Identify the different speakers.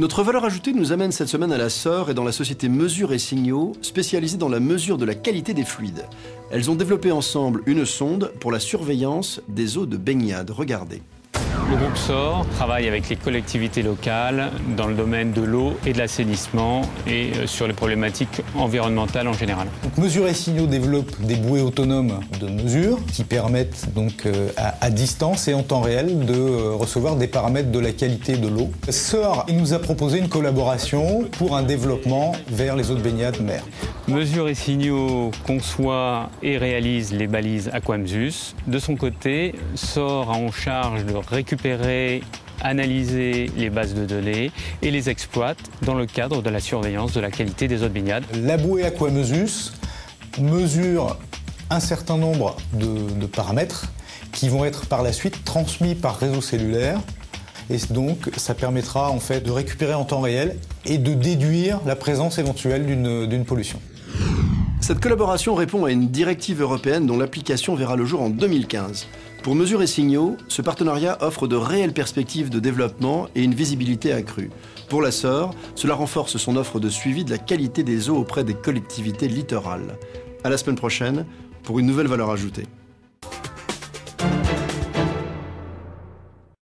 Speaker 1: Notre valeur ajoutée nous amène cette semaine à la Sœur et dans la société Mesure et Signaux, spécialisée dans la mesure de la qualité des fluides. Elles ont développé ensemble une sonde pour la surveillance des eaux de baignade. Regardez.
Speaker 2: Le groupe SOR travaille avec les collectivités locales dans le domaine de l'eau et de l'assainissement et euh, sur les problématiques environnementales en général.
Speaker 3: Mesure et Signaux développe des bouées autonomes de mesure qui permettent donc euh, à, à, distance et en temps réel de euh, recevoir des paramètres de la qualité de l'eau. SOR nous a proposé une collaboration pour un développement vers les eaux de baignade mer.
Speaker 2: Mesure et Signaux conçoit et réalise les balises Aquamsus. De son côté, SOR a en charge de récupérer analyser les bases de données et les exploite dans le cadre de la surveillance de la qualité des eaux de baignade.
Speaker 3: La bouée Aquamesus mesure un certain nombre de, de paramètres qui vont être par la suite transmis par réseau cellulaire et donc ça permettra en fait de récupérer en temps réel et de déduire la présence éventuelle d'une pollution.
Speaker 1: Cette collaboration répond à une directive européenne dont l'application verra le jour en 2015. Pour Mesure et Signaux, ce partenariat offre de réelles perspectives de développement et une visibilité accrue. Pour la SOR, cela renforce son offre de suivi de la qualité des eaux auprès des collectivités littorales. À la semaine prochaine pour une nouvelle valeur ajoutée.